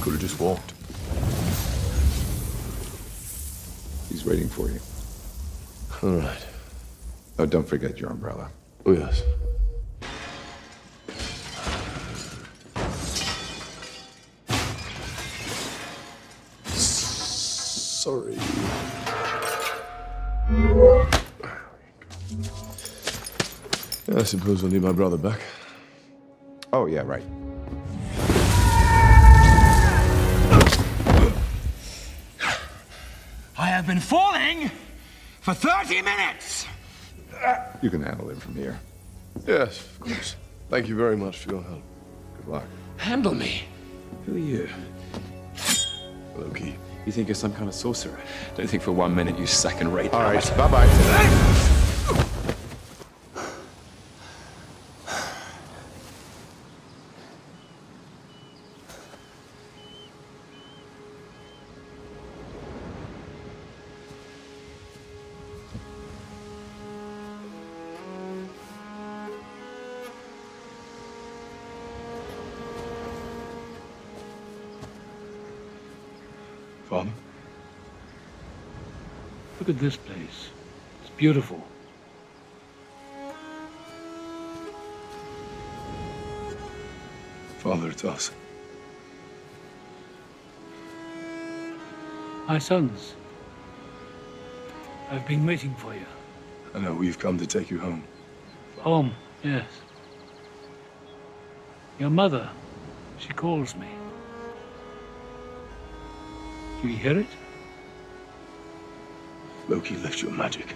Could have just walked. He's waiting for you. All right. Oh, don't forget your umbrella. Oh, yes. Sorry. I suppose I'll need my brother back. Oh, yeah, right. Have been falling for 30 minutes! You can handle him from here. Yes, of course. Thank you very much for your help. Good luck. Handle me. Who are you? Loki. You think you're some kind of sorcerer? Don't think for one minute you second-rate. All right, bye-bye. Father? Look at this place. It's beautiful. Father, it's us. My sons. I've been waiting for you. I know we've come to take you home. Home, yes. Your mother, she calls me. Do you hear it? Loki left your magic.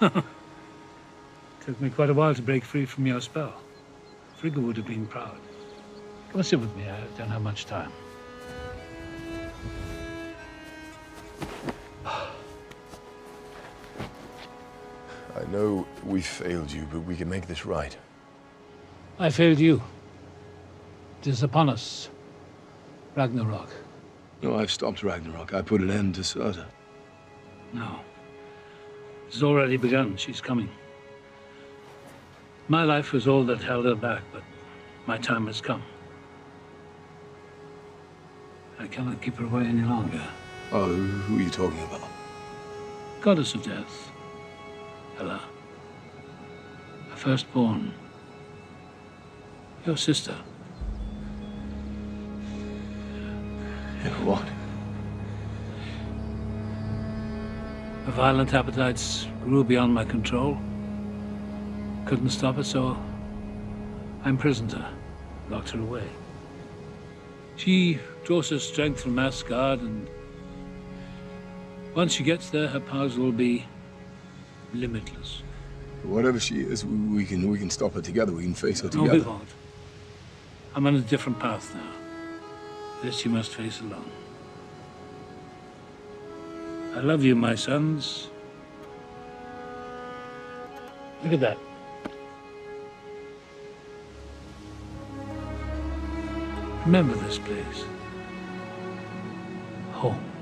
Took me quite a while to break free from your spell. Frigga would have been proud. Come and sit with me. I don't have much time. I know we failed you, but we can make this right. I failed you. It is upon us. Ragnarok. No, I've stopped Ragnarok. I put an end to Surtur. No. It's already begun. She's coming. My life was all that held her back, but my time has come. I cannot keep her away any longer. Oh, who are you talking about? Goddess of death. Hela. Her firstborn. Your sister. What? Her violent appetites grew beyond my control. Couldn't stop it, so I imprisoned her, locked her away. She draws her strength from Asgard, and once she gets there, her powers will be limitless. Whatever she is, we, we can we can stop her together. We can face her together. No, we won't. I'm on a different path now. This you must face alone. I love you, my sons. Look at that. Remember this place. Home.